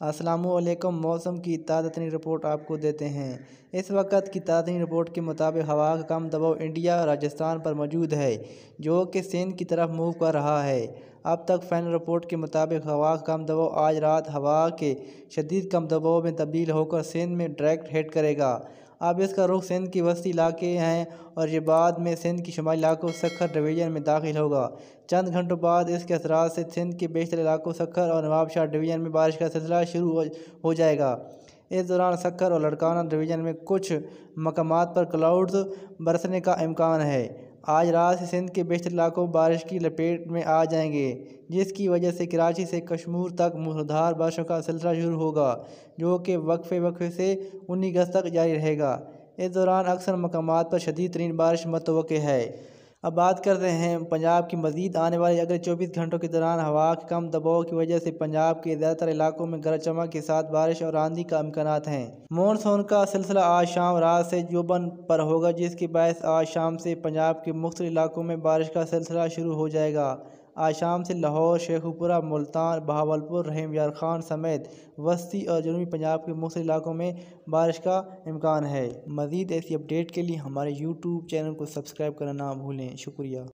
असलकुम मौसम की ताज़तनी रिपोर्ट आपको देते हैं। इस वक्त की ताज़ा रिपोर्ट के मुताबिक हवा का कम दबाव इंडिया राजस्थान पर मौजूद है, जो कि सिंध की तरफ़ मूव कर रहा है। अब तक फाइनल रिपोर्ट के मुताबिक हवा का कम दबाव आज रात हवा के शदीद कम दबाव में तब्दील होकर सिंध में डायरेक्ट हेड करेगा। अब इसका रुख सिंध की वस्ती इलाके हैं और ये बाद में सिंध की शुमाली इलाकों सखर डिवीज़न में दाखिल होगा। चंद घंटों बाद इसके असरा से सिंध के बेशतर इलाकों सखर और नवाबशाह डिवीज़न में बारिश का सिलसिला शुरू हो, जाएगा। इस दौरान सखर और लड़काना डिवीज़न में कुछ मकाम पर क्लाउड्स बरसने का इम्कान है। आज रात से सिंध के बेशतर इलाकों बारिश की लपेट में आ जाएँगे, जिसकी वजह से कराची से कश्मीर तक मूसलाधार बारिशों का सिलसिला शुरू होगा, जो कि वक्फे वक्फे से उन्नीस अगस्त तक जारी रहेगा। इस दौरान अक्सर मकाम पर शदीद तरीन बारिश मतव है। अब बात करते हैं पंजाब की मजीद आने वाले अगले चौबीस घंटों के दौरान हवा के कम दबाव की वजह से पंजाब के ज़्यादातर इलाकों में गरज चमक के साथ बारिश और आंधी का अमकान हैं। मानसून का सिलसिला आज शाम रात से जोबन पर होगा, जिसके बायस आज शाम से पंजाब के मुख्त इलाकों में बारिश का सिलसिला शुरू हो जाएगा। आज शाम से लाहौर, शेखुपुरा, मुल्तान, बहावलपुर, रहीम यार खान समेत वस्ती और जनूबी पंजाब के मुख्य इलाकों में बारिश का इम्कान है। मज़ीद ऐसी अपडेट के लिए हमारे यूट्यूब चैनल को सब्सक्राइब करना ना भूलें। शुक्रिया।